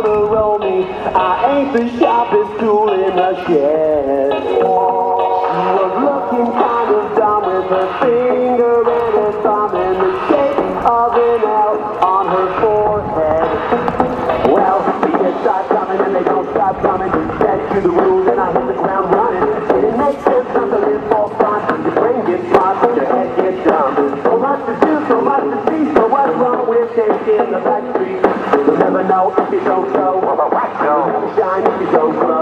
gonna roll me. I ain't the sharpest tool in the shed. you don't know. Well, the wax goes. Shine if you don't glow.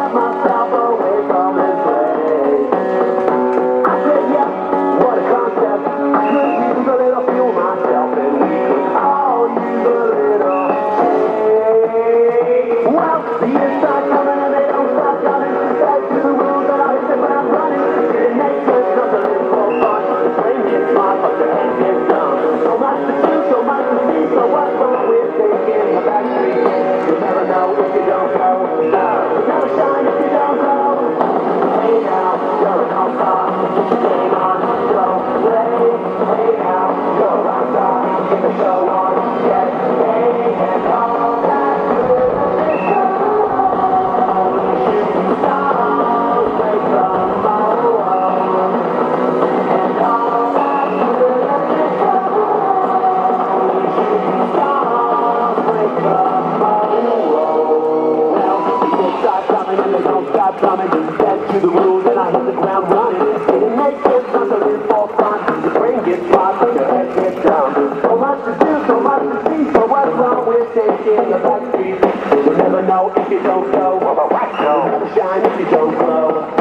Back to the rules and I hit the ground running. Didn't make sense, not to live for fun. Your brain gets shot, the head gets down. So much to do, so much to see. So what's wrong with taking the back street? You never know if you don't go. Well, right, no. Shine if you don't glow.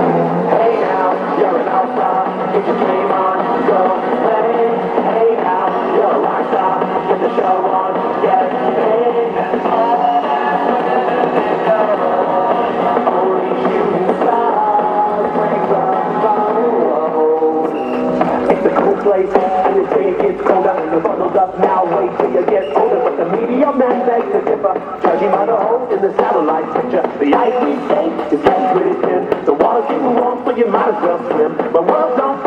the bundled up now, wait till you get older. But the media man begs to differ, judging by the hole in the satellite picture. The ice we take is getting pretty thin. The water's getting warm, so you might as well swim. But world's on.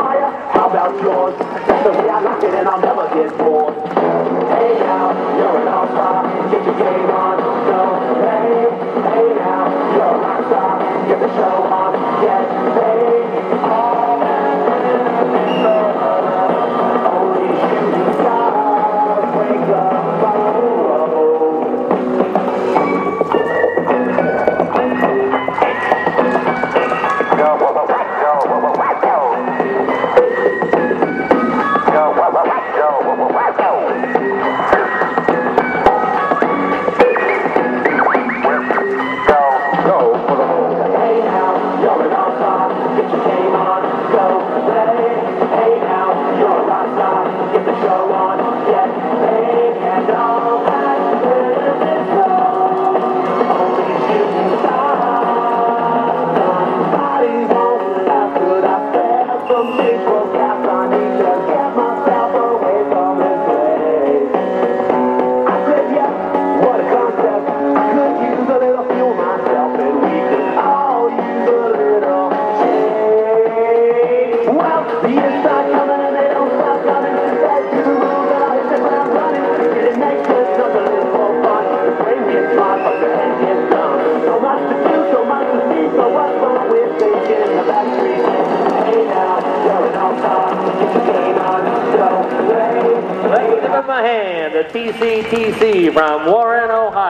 The TCTC from Warren, Ohio.